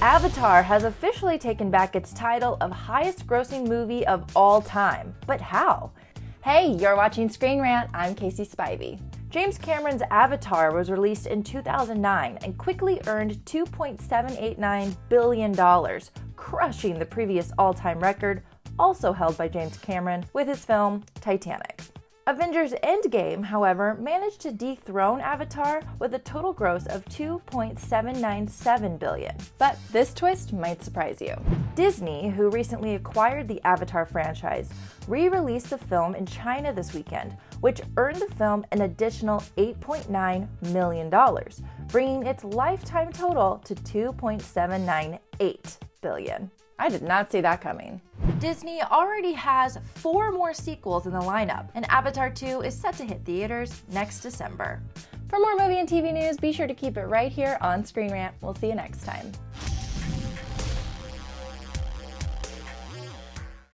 Avatar has officially taken back its title of highest grossing movie of all time. But how? Hey, you're watching Screen Rant. I'm Casey Spivey. James Cameron's Avatar was released in 2009 and quickly earned $2.789 billion, crushing the previous all time record, also held by James Cameron, with his film Titanic. Avengers Endgame, however, managed to dethrone Avatar with a total gross of 2.797 billion. But this twist might surprise you. Disney, who recently acquired the Avatar franchise, re-released the film in China this weekend, which earned the film an additional 8.9 million dollars, bringing its lifetime total to 2.798 billion. I did not see that coming. Disney already has four more sequels in the lineup, and Avatar 2 is set to hit theaters next December. For more movie and TV news, be sure to keep it right here on Screen Rant. We'll see you next time.